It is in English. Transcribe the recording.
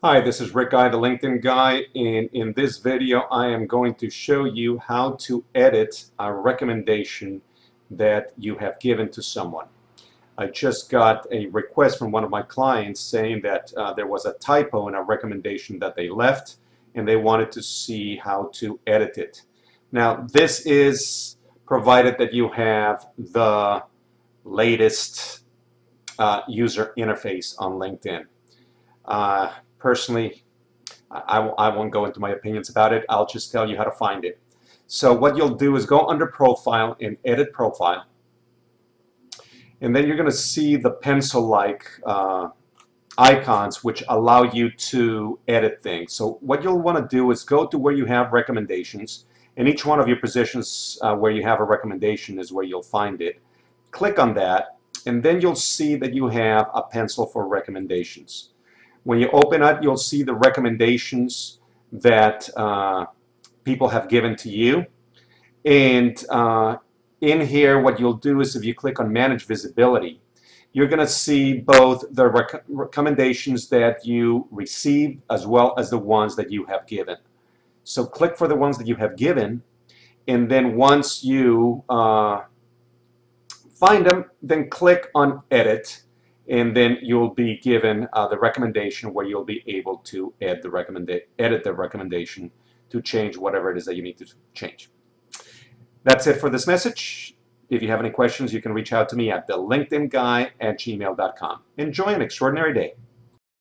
Hi, this is Rick Guy, the LinkedIn Guy, and in this video I am going to show you how to edit a recommendation that you have given to someone. I just got a request from one of my clients saying that uh, there was a typo in a recommendation that they left and they wanted to see how to edit it. Now this is provided that you have the latest uh, user interface on LinkedIn. Uh, personally, I, I won't go into my opinions about it. I'll just tell you how to find it. So what you'll do is go under Profile and Edit Profile. And then you're going to see the pencil-like uh, icons which allow you to edit things. So what you'll want to do is go to where you have recommendations. And each one of your positions uh, where you have a recommendation is where you'll find it. Click on that and then you'll see that you have a pencil for recommendations. When you open it, you'll see the recommendations that uh, people have given to you. And uh, in here, what you'll do is if you click on Manage Visibility, you're going to see both the rec recommendations that you received as well as the ones that you have given. So click for the ones that you have given, and then once you uh, find them, then click on Edit, and then you'll be given uh, the recommendation where you'll be able to add the edit the recommendation to change whatever it is that you need to change. That's it for this message. If you have any questions, you can reach out to me at the guy at gmail.com. Enjoy an extraordinary day.